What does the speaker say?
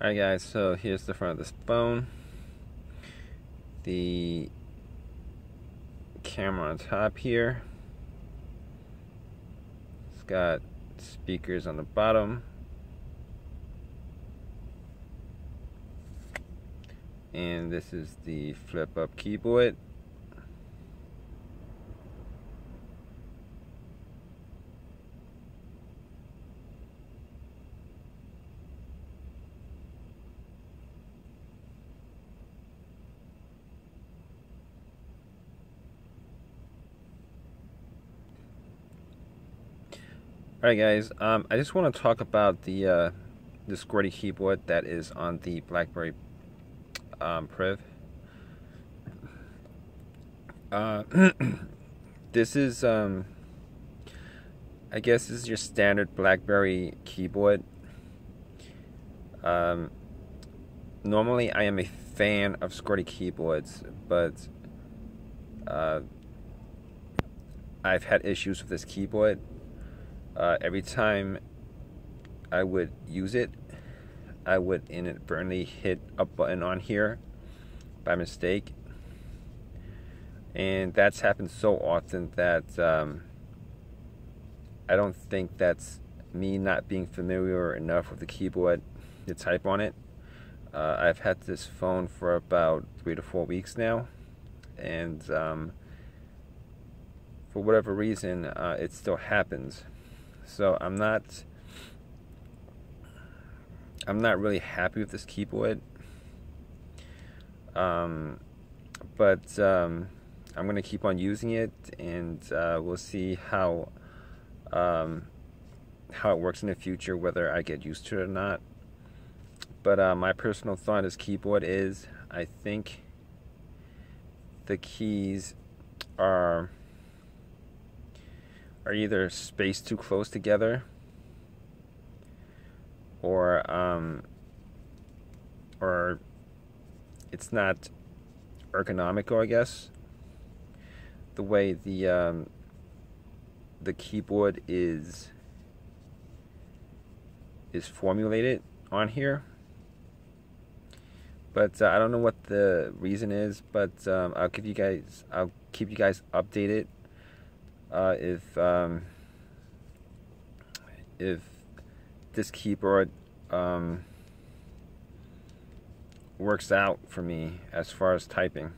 Alright guys, so here's the front of this phone. The camera on top here. It's got speakers on the bottom. And this is the flip up keyboard. Alright guys, um, I just want to talk about the uh, the QWERTY keyboard that is on the BlackBerry um, Priv. Uh, this is, um, I guess this is your standard BlackBerry keyboard. Um, normally I am a fan of QWERTY keyboards, but uh, I've had issues with this keyboard uh, every time I would use it, I would inadvertently hit a button on here by mistake. And that's happened so often that um, I don't think that's me not being familiar enough with the keyboard to type on it. Uh, I've had this phone for about three to four weeks now, and um, for whatever reason, uh, it still happens. So I'm not I'm not really happy with this keyboard. Um, but um, I'm gonna keep on using it, and uh, we'll see how um, how it works in the future, whether I get used to it or not. But uh, my personal thought is keyboard is I think the keys are are either spaced too close together or um, or it's not ergonomical, I guess. The way the um, the keyboard is is formulated on here, but uh, I don't know what the reason is. But um, I'll give you guys, I'll keep you guys updated uh, if um, if this keyboard um, works out for me as far as typing.